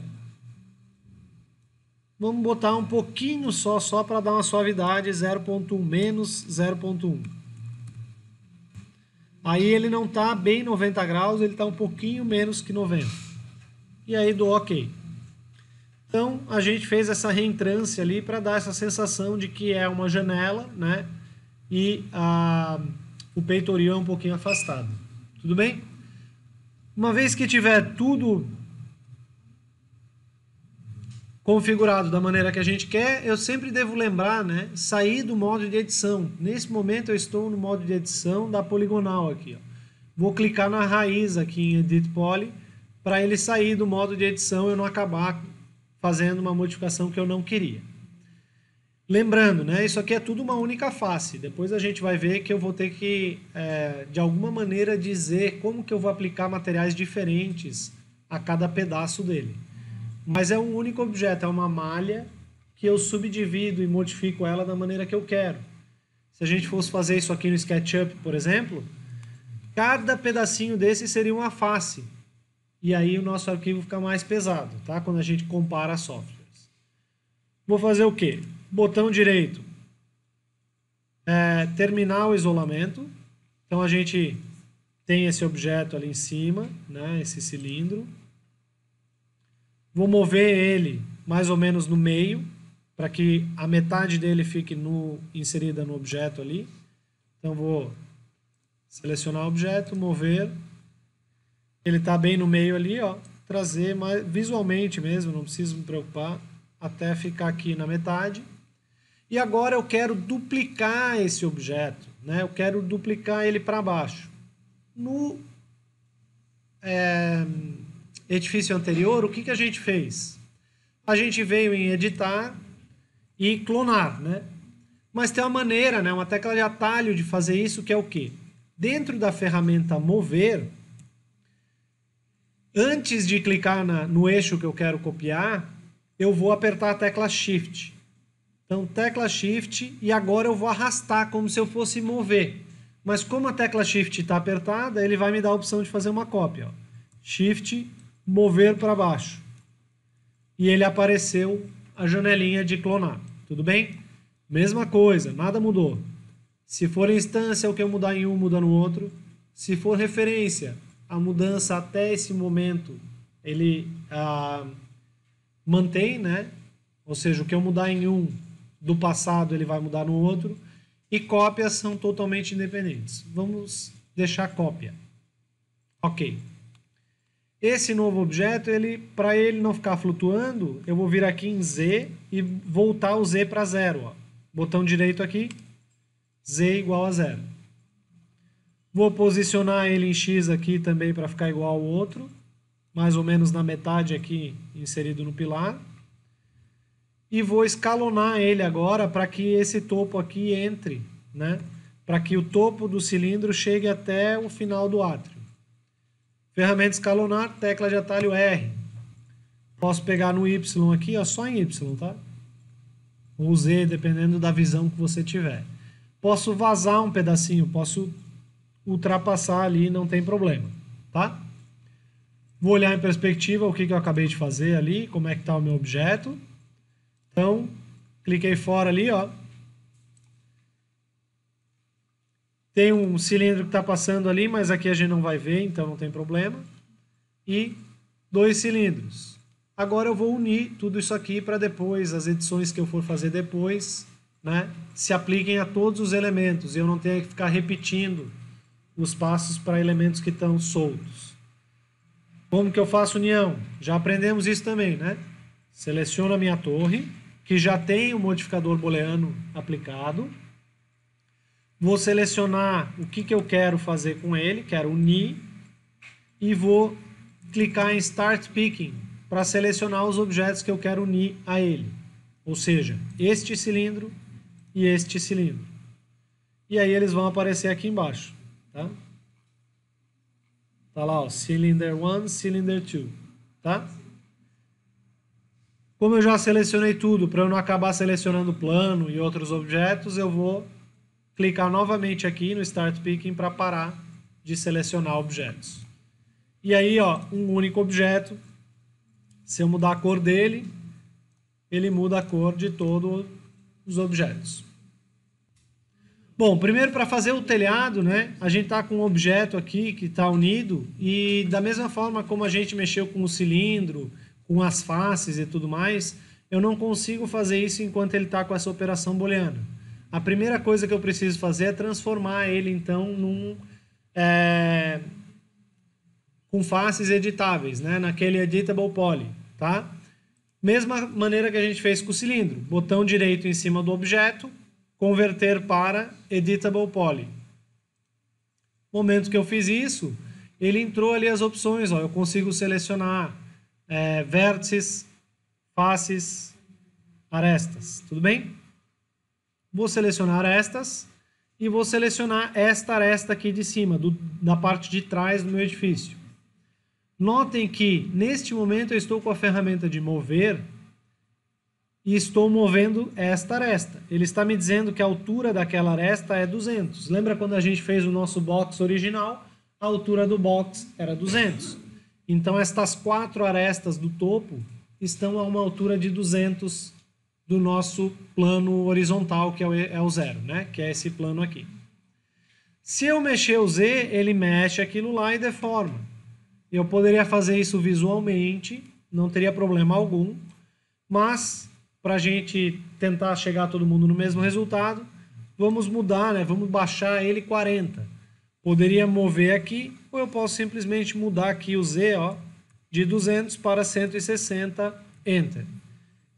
Speaker 1: Vamos botar um pouquinho só, só para dar uma suavidade, 0.1 menos 0.1. Aí ele não está bem 90 graus, ele está um pouquinho menos que 90. E aí do OK. Então a gente fez essa reentrância ali para dar essa sensação de que é uma janela, né? E a, o peitoril é um pouquinho afastado. Tudo bem? Uma vez que tiver tudo configurado da maneira que a gente quer, eu sempre devo lembrar, né, sair do modo de edição. Nesse momento eu estou no modo de edição da poligonal aqui. Ó. Vou clicar na raiz aqui em Edit Poly para ele sair do modo de edição e eu não acabar fazendo uma modificação que eu não queria. Lembrando, né, isso aqui é tudo uma única face. Depois a gente vai ver que eu vou ter que, é, de alguma maneira, dizer como que eu vou aplicar materiais diferentes a cada pedaço dele. Mas é um único objeto, é uma malha que eu subdivido e modifico ela da maneira que eu quero. Se a gente fosse fazer isso aqui no SketchUp, por exemplo, cada pedacinho desse seria uma face. E aí o nosso arquivo fica mais pesado, tá? Quando a gente compara softwares. Vou fazer o quê? Botão direito. É, terminar o isolamento. Então a gente tem esse objeto ali em cima, né? Esse cilindro. Vou mover ele mais ou menos no meio, para que a metade dele fique no, inserida no objeto ali. Então vou selecionar o objeto, mover. Ele está bem no meio ali, ó. Trazer mais, visualmente mesmo, não preciso me preocupar, até ficar aqui na metade. E agora eu quero duplicar esse objeto, né? Eu quero duplicar ele para baixo. No é, edifício anterior, o que, que a gente fez? A gente veio em editar e clonar, né? Mas tem uma maneira, né? uma tecla de atalho de fazer isso, que é o quê? Dentro da ferramenta mover, antes de clicar na, no eixo que eu quero copiar, eu vou apertar a tecla Shift. Então, tecla Shift e agora eu vou arrastar como se eu fosse mover. Mas como a tecla Shift está apertada, ele vai me dar a opção de fazer uma cópia. Ó. Shift mover para baixo. E ele apareceu a janelinha de clonar. Tudo bem? Mesma coisa, nada mudou. Se for instância, o que eu mudar em um muda no outro. Se for referência, a mudança até esse momento ele ah, mantém, né? Ou seja, o que eu mudar em um do passado ele vai mudar no outro. E cópias são totalmente independentes. Vamos deixar cópia. Ok. Esse novo objeto, ele, para ele não ficar flutuando, eu vou vir aqui em Z e voltar o Z para zero. Ó. Botão direito aqui, Z igual a zero. Vou posicionar ele em X aqui também para ficar igual ao outro, mais ou menos na metade aqui inserido no pilar. E vou escalonar ele agora para que esse topo aqui entre, né? para que o topo do cilindro chegue até o final do átrio. Ferramenta escalonar, tecla de atalho R. Posso pegar no Y aqui, ó, só em Y, tá? Ou Z, dependendo da visão que você tiver. Posso vazar um pedacinho, posso ultrapassar ali, não tem problema, tá? Vou olhar em perspectiva o que, que eu acabei de fazer ali, como é que está o meu objeto. Então, cliquei fora ali, ó. Tem um cilindro que está passando ali, mas aqui a gente não vai ver, então não tem problema. E dois cilindros. Agora eu vou unir tudo isso aqui para depois, as edições que eu for fazer depois, né, se apliquem a todos os elementos. E eu não tenho que ficar repetindo os passos para elementos que estão soltos. Como que eu faço união? Já aprendemos isso também, né? Seleciono a minha torre, que já tem o modificador booleano aplicado Vou selecionar o que, que eu quero fazer com ele, quero unir, e vou clicar em Start Picking para selecionar os objetos que eu quero unir a ele. Ou seja, este cilindro e este cilindro. E aí eles vão aparecer aqui embaixo. Tá, tá lá, ó, Cylinder 1, Cylinder 2. Tá? Como eu já selecionei tudo, para eu não acabar selecionando plano e outros objetos, eu vou clicar novamente aqui no Start Picking para parar de selecionar objetos. E aí, ó, um único objeto, se eu mudar a cor dele, ele muda a cor de todos os objetos. Bom, primeiro para fazer o telhado, né, a gente está com um objeto aqui que está unido e da mesma forma como a gente mexeu com o cilindro, com as faces e tudo mais, eu não consigo fazer isso enquanto ele está com essa operação booleana. A primeira coisa que eu preciso fazer é transformar ele então num é, com faces editáveis, né, naquele editable poly, tá? Mesma maneira que a gente fez com o cilindro, botão direito em cima do objeto, converter para editable poly. No momento que eu fiz isso, ele entrou ali as opções, ó, eu consigo selecionar é, vértices, faces, arestas, tudo bem? Vou selecionar estas e vou selecionar esta aresta aqui de cima, do, da parte de trás do meu edifício. Notem que neste momento eu estou com a ferramenta de mover e estou movendo esta aresta. Ele está me dizendo que a altura daquela aresta é 200. Lembra quando a gente fez o nosso box original? A altura do box era 200. Então estas quatro arestas do topo estão a uma altura de 200 do nosso plano horizontal, que é o, é o zero, né? que é esse plano aqui. Se eu mexer o Z, ele mexe aquilo lá e deforma. Eu poderia fazer isso visualmente, não teria problema algum, mas para a gente tentar chegar todo mundo no mesmo resultado, vamos mudar, né? Vamos baixar ele 40. Poderia mover aqui, ou eu posso simplesmente mudar aqui o Z, ó, de 200 para 160, Enter.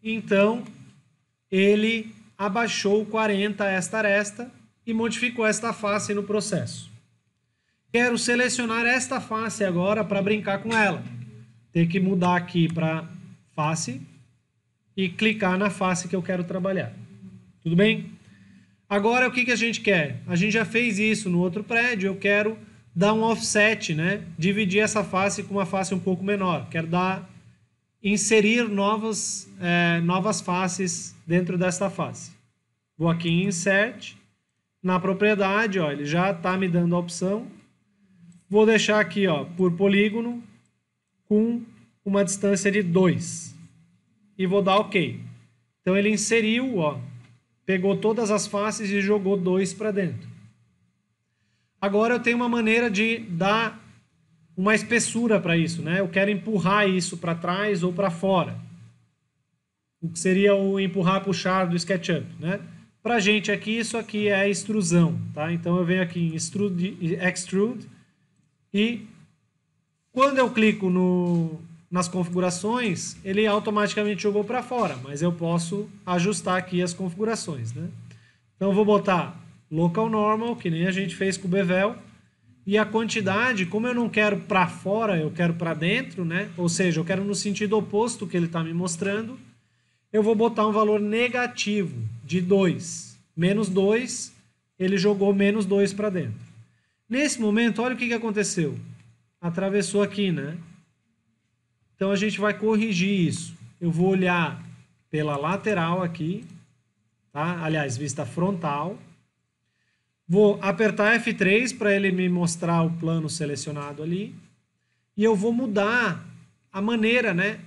Speaker 1: Então, ele abaixou 40 esta aresta e modificou esta face no processo. Quero selecionar esta face agora para brincar com ela. Tem que mudar aqui para face e clicar na face que eu quero trabalhar. Tudo bem? Agora o que, que a gente quer? A gente já fez isso no outro prédio, eu quero dar um offset, né? Dividir essa face com uma face um pouco menor. Quero dar inserir novas, é, novas faces dentro desta face. Vou aqui em Insert, na propriedade, ó, ele já está me dando a opção. Vou deixar aqui ó, por polígono com uma distância de 2 e vou dar OK. Então ele inseriu, ó, pegou todas as faces e jogou dois para dentro. Agora eu tenho uma maneira de dar uma espessura para isso, né? Eu quero empurrar isso para trás ou para fora. O que seria o empurrar, puxar do SketchUp, né? Para gente aqui, isso aqui é extrusão, tá? Então eu venho aqui em extrude, extrude e quando eu clico no, nas configurações, ele automaticamente jogou para fora, mas eu posso ajustar aqui as configurações, né? Então eu vou botar local normal, que nem a gente fez com o Bevel, e a quantidade, como eu não quero para fora, eu quero para dentro, né? Ou seja, eu quero no sentido oposto que ele está me mostrando, eu vou botar um valor negativo de 2. Menos 2, ele jogou menos 2 para dentro. Nesse momento, olha o que, que aconteceu. Atravessou aqui, né? Então a gente vai corrigir isso. Eu vou olhar pela lateral aqui, tá? Aliás, vista frontal. Vou apertar F3 para ele me mostrar o plano selecionado ali. E eu vou mudar a maneira, né?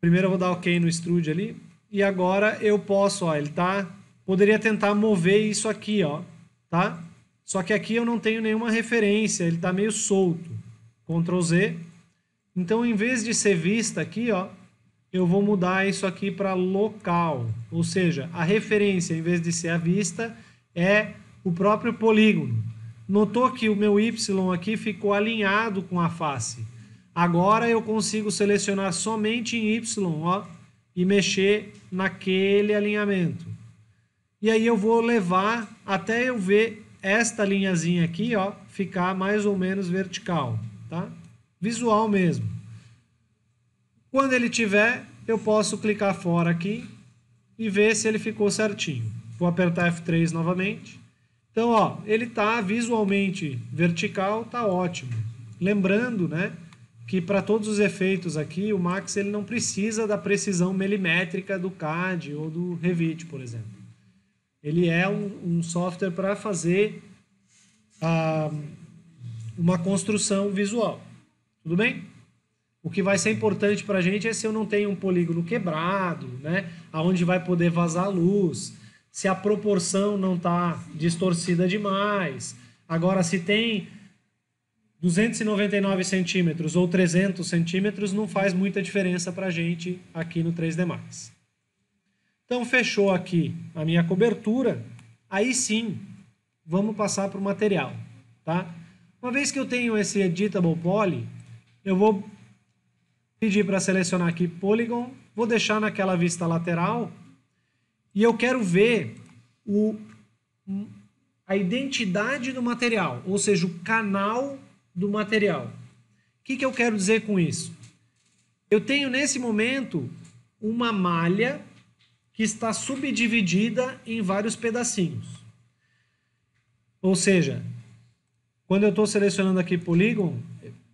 Speaker 1: Primeiro eu vou dar OK no extrude ali. E agora eu posso, ó, ele tá... Poderia tentar mover isso aqui, ó, tá? Só que aqui eu não tenho nenhuma referência, ele tá meio solto. Ctrl Z então, em vez de ser vista aqui, ó, eu vou mudar isso aqui para local. Ou seja, a referência, em vez de ser a vista, é o próprio polígono. Notou que o meu Y aqui ficou alinhado com a face. Agora eu consigo selecionar somente em Y ó, e mexer naquele alinhamento. E aí eu vou levar até eu ver esta linhazinha aqui ó, ficar mais ou menos vertical. Tá? visual mesmo. Quando ele tiver, eu posso clicar fora aqui e ver se ele ficou certinho. Vou apertar F3 novamente. Então, ó, ele está visualmente vertical, tá ótimo. Lembrando, né, que para todos os efeitos aqui, o Max ele não precisa da precisão milimétrica do CAD ou do Revit, por exemplo. Ele é um, um software para fazer ah, uma construção visual. Tudo bem? O que vai ser importante para a gente é se eu não tenho um polígono quebrado, né? Aonde vai poder vazar luz, se a proporção não está distorcida demais. Agora, se tem 299 centímetros ou 300 centímetros, não faz muita diferença para a gente aqui no 3D Max. Então, fechou aqui a minha cobertura. Aí sim, vamos passar para o material, tá? Uma vez que eu tenho esse Editable Poly, eu vou pedir para selecionar aqui Polygon, vou deixar naquela vista lateral e eu quero ver o, a identidade do material, ou seja, o canal do material. O que, que eu quero dizer com isso? Eu tenho nesse momento uma malha que está subdividida em vários pedacinhos. Ou seja, quando eu estou selecionando aqui polígono,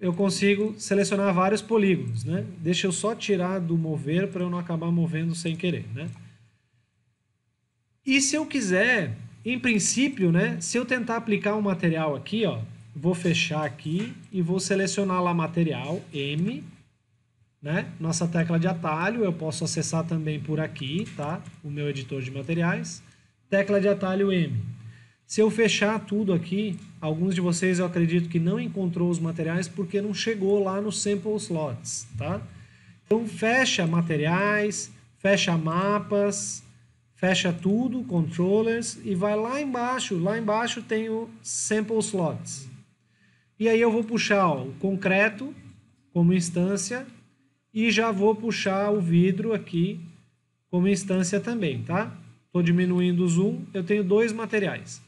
Speaker 1: eu consigo selecionar vários polígonos, né? Deixa eu só tirar do mover para eu não acabar movendo sem querer, né? E se eu quiser, em princípio, né? Se eu tentar aplicar um material aqui, ó, vou fechar aqui e vou selecionar lá material M, né? Nossa tecla de atalho, eu posso acessar também por aqui, tá? O meu editor de materiais. Tecla de atalho M. Se eu fechar tudo aqui, alguns de vocês eu acredito que não encontrou os materiais porque não chegou lá no sample slots, tá? Então fecha materiais, fecha mapas, fecha tudo, controllers e vai lá embaixo, lá embaixo tem o sample slots. E aí eu vou puxar ó, o concreto como instância e já vou puxar o vidro aqui como instância também, tá? Estou diminuindo o zoom, eu tenho dois materiais.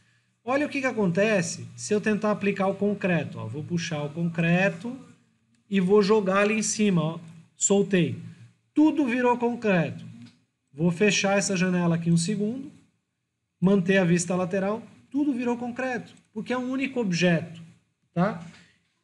Speaker 1: Olha o que, que acontece se eu tentar aplicar o concreto. Ó. Vou puxar o concreto e vou jogar ali em cima. Ó. Soltei. Tudo virou concreto. Vou fechar essa janela aqui um segundo, manter a vista lateral, tudo virou concreto, porque é um único objeto. Tá?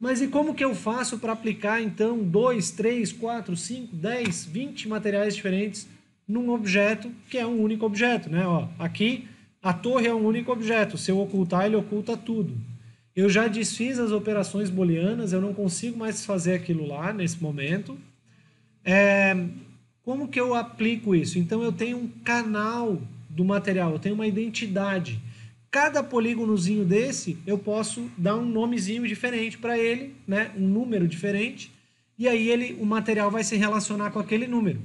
Speaker 1: Mas e como que eu faço para aplicar então 2, 3, 4, 5, 10, 20 materiais diferentes num objeto que é um único objeto? Né? Ó, aqui a torre é um único objeto. Se eu ocultar, ele oculta tudo. Eu já desfiz as operações booleanas, eu não consigo mais fazer aquilo lá nesse momento. É, como que eu aplico isso? Então eu tenho um canal do material, eu tenho uma identidade. Cada polígonozinho desse, eu posso dar um nomezinho diferente para ele, né? um número diferente, e aí ele, o material vai se relacionar com aquele número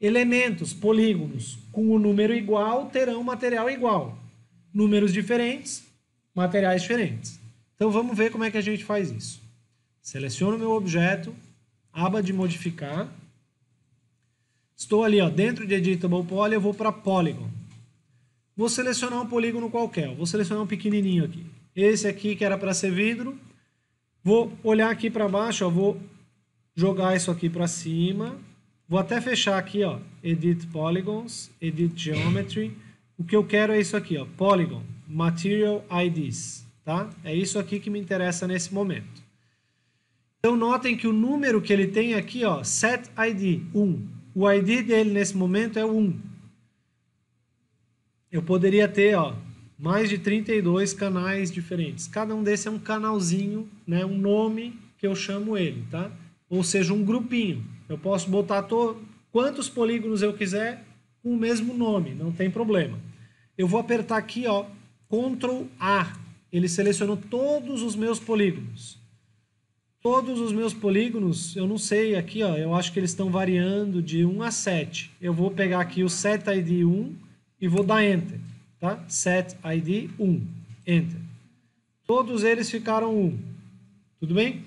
Speaker 1: elementos, polígonos, com o número igual terão material igual. Números diferentes, materiais diferentes. Então vamos ver como é que a gente faz isso. Seleciono meu objeto, aba de modificar. Estou ali ó, dentro de Editable Poly, eu vou para Polygon. Vou selecionar um polígono qualquer, vou selecionar um pequenininho aqui. Esse aqui que era para ser vidro. Vou olhar aqui para baixo, ó, vou jogar isso aqui para cima Vou até fechar aqui, ó, Edit Polygons, Edit Geometry. O que eu quero é isso aqui, ó, Polygon, Material IDs, tá? É isso aqui que me interessa nesse momento. Então, notem que o número que ele tem aqui, ó, Set ID, 1. O ID dele nesse momento é 1. Eu poderia ter, ó, mais de 32 canais diferentes. Cada um desses é um canalzinho, né, um nome que eu chamo ele, tá? Ou seja, um grupinho. Eu posso botar to... quantos polígonos eu quiser com o mesmo nome, não tem problema. Eu vou apertar aqui, ó, Ctrl A. Ele selecionou todos os meus polígonos. Todos os meus polígonos, eu não sei aqui, ó, eu acho que eles estão variando de 1 a 7. Eu vou pegar aqui o set ID 1 e vou dar enter, tá? Set ID 1, enter. Todos eles ficaram 1. Tudo bem?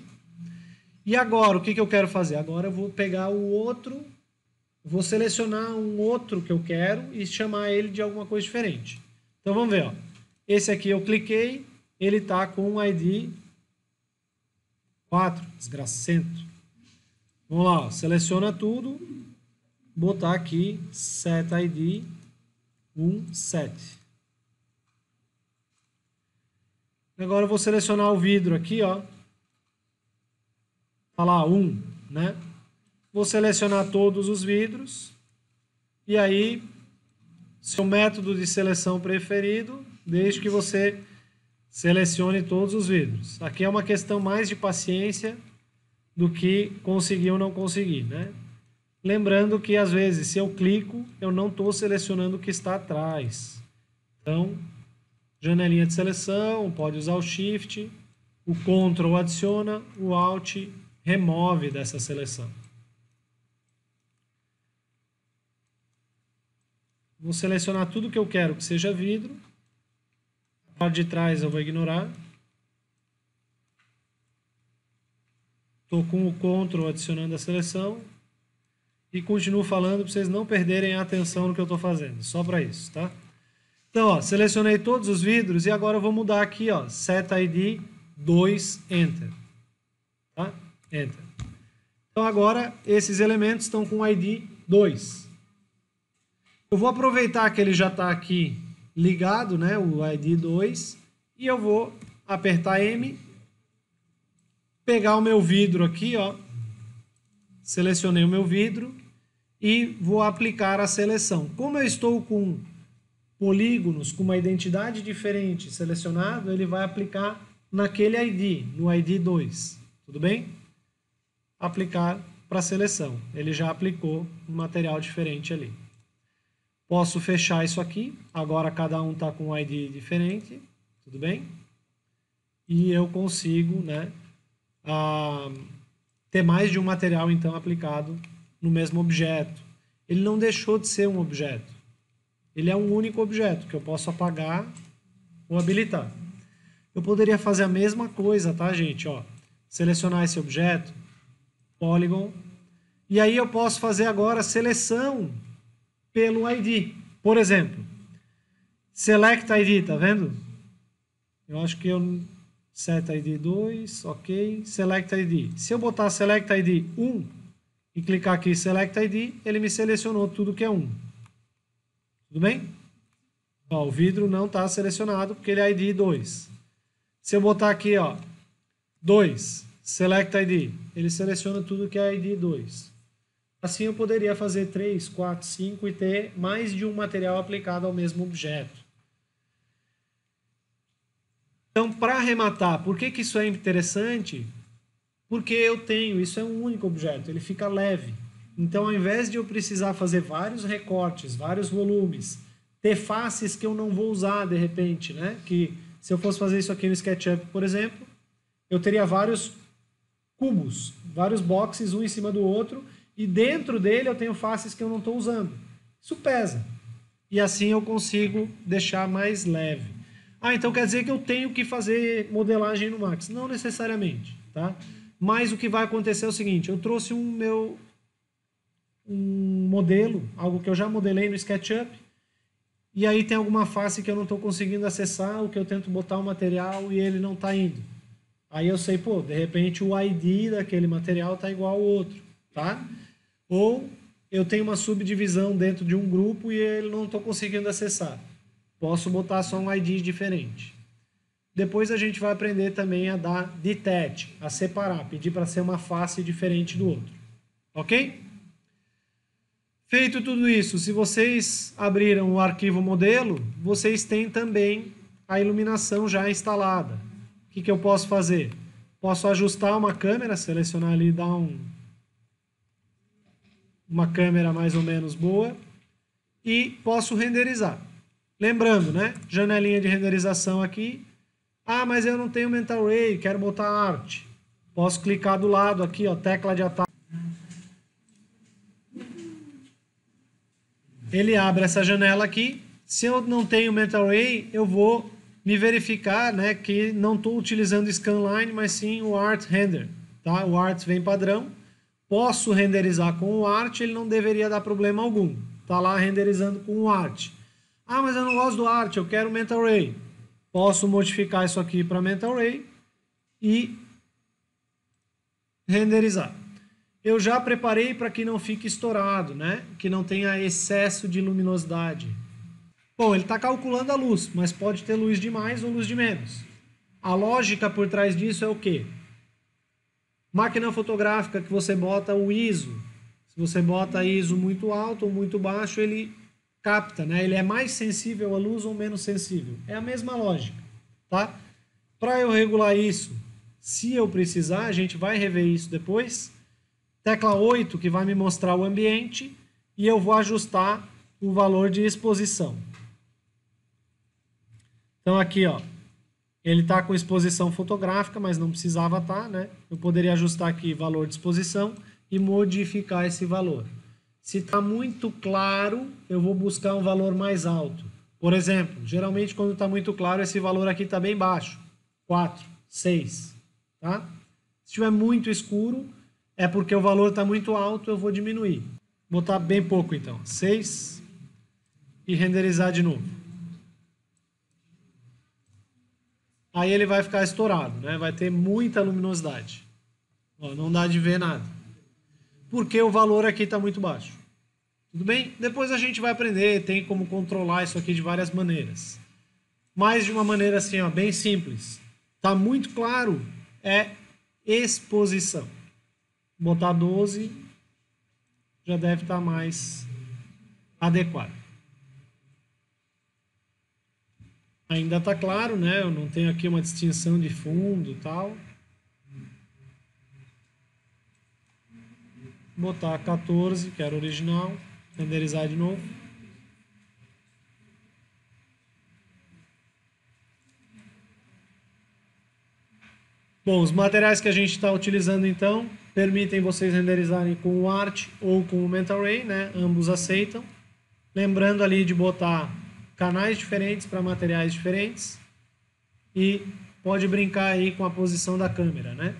Speaker 1: E agora, o que, que eu quero fazer? Agora eu vou pegar o outro, vou selecionar um outro que eu quero e chamar ele de alguma coisa diferente. Então vamos ver, ó. Esse aqui eu cliquei, ele está com o ID 4, desgracento. Vamos lá, ó. seleciona tudo, botar aqui set ID 17. Agora eu vou selecionar o vidro aqui, ó lá, um, né? Vou selecionar todos os vidros e aí seu método de seleção preferido, desde que você selecione todos os vidros. Aqui é uma questão mais de paciência do que conseguir ou não conseguir, né? Lembrando que às vezes, se eu clico, eu não estou selecionando o que está atrás. Então, janelinha de seleção, pode usar o Shift, o Ctrl adiciona, o Alt remove dessa seleção. Vou selecionar tudo que eu quero que seja vidro. A parte de trás eu vou ignorar. Estou com o Ctrl adicionando a seleção. E continuo falando para vocês não perderem a atenção no que eu estou fazendo. Só para isso, tá? Então, ó, selecionei todos os vidros e agora eu vou mudar aqui, ó, set ID 2, Enter. Tá? Enter. Então agora esses elementos estão com ID 2. Eu vou aproveitar que ele já está aqui ligado, né, o ID 2, e eu vou apertar M, pegar o meu vidro aqui, ó, selecionei o meu vidro e vou aplicar a seleção. Como eu estou com polígonos com uma identidade diferente selecionado, ele vai aplicar naquele ID, no ID 2. Tudo bem? Aplicar para seleção. Ele já aplicou um material diferente ali. Posso fechar isso aqui. Agora cada um está com um ID diferente. Tudo bem? E eu consigo né, ter mais de um material então aplicado no mesmo objeto. Ele não deixou de ser um objeto ele é um único objeto que eu posso apagar ou habilitar. Eu poderia fazer a mesma coisa, tá, gente? Ó, selecionar esse objeto, Polygon, e aí eu posso fazer agora seleção pelo ID. Por exemplo, Select ID, tá vendo? Eu acho que eu set ID 2, ok, Select ID. Se eu botar Select ID 1 e clicar aqui Select ID, ele me selecionou tudo que é 1. Tudo bem? Ó, o vidro não está selecionado porque ele é ID 2. Se eu botar aqui, ó, 2, Select ID, ele seleciona tudo que é ID 2. Assim eu poderia fazer 3, 4, 5 e ter mais de um material aplicado ao mesmo objeto. Então, para arrematar, por que, que isso é interessante? Porque eu tenho, isso é um único objeto, ele fica leve. Então, ao invés de eu precisar fazer vários recortes, vários volumes, ter faces que eu não vou usar de repente, né? Que se eu fosse fazer isso aqui no SketchUp, por exemplo, eu teria vários cubos, vários boxes um em cima do outro, e dentro dele eu tenho faces que eu não estou usando. Isso pesa. E assim eu consigo deixar mais leve. Ah, então quer dizer que eu tenho que fazer modelagem no Max? Não necessariamente, tá? Mas o que vai acontecer é o seguinte, eu trouxe um meu um modelo, algo que eu já modelei no SketchUp, e aí tem alguma face que eu não estou conseguindo acessar, ou que eu tento botar o material e ele não está indo. Aí eu sei, pô, de repente o ID daquele material está igual ao outro, tá? Ou eu tenho uma subdivisão dentro de um grupo e ele não estou conseguindo acessar. Posso botar só um ID diferente. Depois a gente vai aprender também a dar detach, a separar, pedir para ser uma face diferente do outro. Ok? Feito tudo isso, se vocês abriram o arquivo modelo, vocês têm também a iluminação já instalada. O que, que eu posso fazer? Posso ajustar uma câmera, selecionar ali, dar um, uma câmera mais ou menos boa e posso renderizar. Lembrando, né? Janelinha de renderização aqui. Ah, mas eu não tenho Mental Ray, quero botar arte. Posso clicar do lado aqui, ó, tecla de atalho. ele abre essa janela aqui. Se eu não tenho Mental Ray, eu vou me verificar né, que não estou utilizando Scanline, mas sim o Art Render. Tá? O Art vem padrão. Posso renderizar com o Art, ele não deveria dar problema algum. Está lá renderizando com o Art. Ah, mas eu não gosto do Art, eu quero Mental Ray. Posso modificar isso aqui para Mental Ray e renderizar eu já preparei para que não fique estourado, né? que não tenha excesso de luminosidade. Bom, ele está calculando a luz, mas pode ter luz de mais ou luz de menos. A lógica por trás disso é o quê? Máquina fotográfica que você bota o ISO. Se você bota ISO muito alto ou muito baixo, ele capta, né? Ele é mais sensível à luz ou menos sensível. É a mesma lógica, tá? Para eu regular isso, Se eu precisar, a gente vai rever isso depois. Tecla 8, que vai me mostrar o ambiente, e eu vou ajustar o valor de exposição. Então aqui, ó, ele está com exposição fotográfica, mas não precisava estar, tá, né? Eu poderia ajustar aqui valor de exposição e modificar esse valor. Se está muito claro, eu vou buscar um valor mais alto. Por exemplo, geralmente quando está muito claro, esse valor aqui está bem baixo. 4, 6. Tá? Se estiver muito escuro, é porque o valor está muito alto, eu vou diminuir. Botar bem pouco então. 6 e renderizar de novo. Aí ele vai ficar estourado, né? vai ter muita luminosidade. Ó, não dá de ver nada. Porque o valor aqui está muito baixo. Tudo bem? Depois a gente vai aprender, tem como controlar isso aqui de várias maneiras. Mas de uma maneira assim, ó, bem simples. Tá muito claro, é exposição. Botar 12 já deve estar tá mais adequado. Ainda está claro, né? Eu não tenho aqui uma distinção de fundo tal. Botar 14, que era original renderizar de novo. Bom, os materiais que a gente está utilizando então permitem vocês renderizarem com o Art ou com o Mental Ray, né? Ambos aceitam. Lembrando ali de botar canais diferentes para materiais diferentes e pode brincar aí com a posição da câmera, né?